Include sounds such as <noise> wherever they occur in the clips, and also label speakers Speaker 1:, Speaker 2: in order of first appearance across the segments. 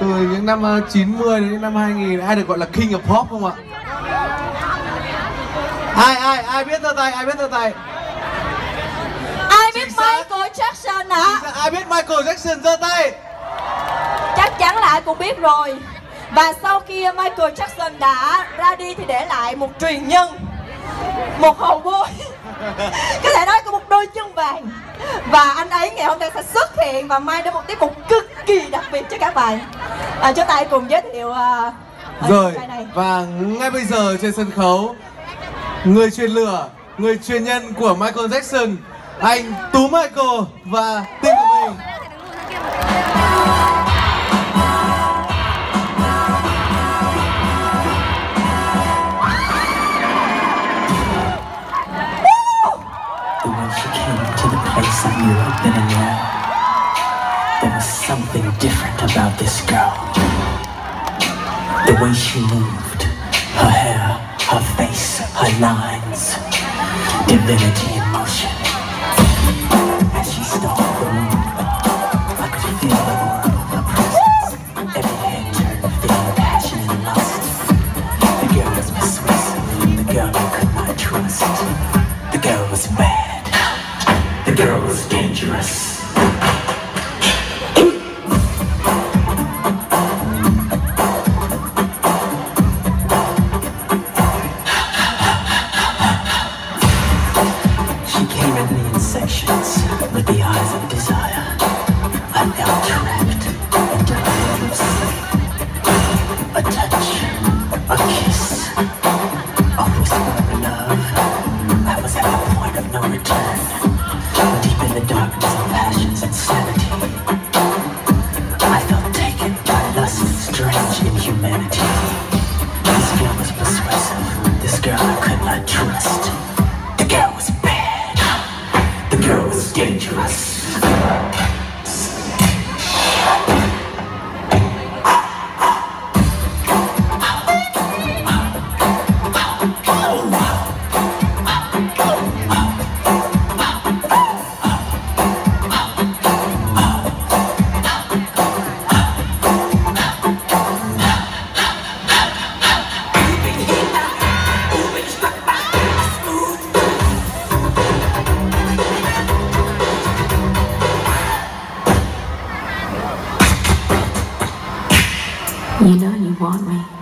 Speaker 1: từ những năm ờ, 90 đến những năm 2000 ai được gọi là King of Pop không ạ? Ai ai ai biết giơ tay, ai biết giơ tay?
Speaker 2: Ai biết. Michael Jackson hả?
Speaker 1: Ai biết Michael Jackson giơ tay?
Speaker 2: Chắc chắn là ai cũng biết rồi Và sau khi Michael Jackson đã ra đi thì để lại một truyền nhân Một hậu bối <laughs> Có thể nói có một đôi chân vàng Và anh ấy ngày hôm nay sẽ xuất hiện và mang đến một tiết mục cực biệt cho các bạn. À, Chúng ta hãy cùng giới thiệu uh,
Speaker 1: Rồi
Speaker 2: này.
Speaker 1: và ngay bây giờ trên sân khấu người truyền lửa, người truyền nhân của Michael Jackson, anh Tú Michael và team của mình.
Speaker 3: But when she came to the place I knew I'd been in love, there was something different about this girl. The way she moved, her hair, her face, her lines, divinity in motion. As she stalked the I could feel the aura of her presence. Every head turned, feeling passion and lust. The girl was persuasive, the girl I could not trust. The girl was bad, the girl was dangerous. The of desire. I felt trapped into her lips. A touch, a kiss, a whisper of love. I was at the point of no return, deep in the darkness of passion's insanity. I felt taken by lust's strange inhumanity. This girl was persuasive. This girl I could not trust. The girl was bad. The girl was dangerous. Thank you. You know you want me.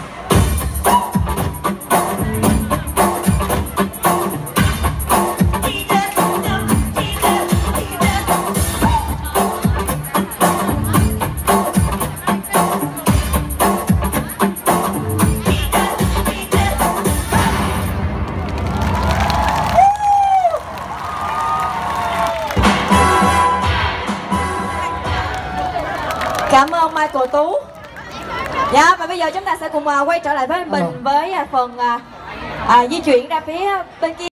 Speaker 2: Cảm ơn Michael Tú. Dạ và bây giờ chúng ta sẽ cùng à, quay trở lại với mình với à, phần à, à, di chuyển ra phía bên kia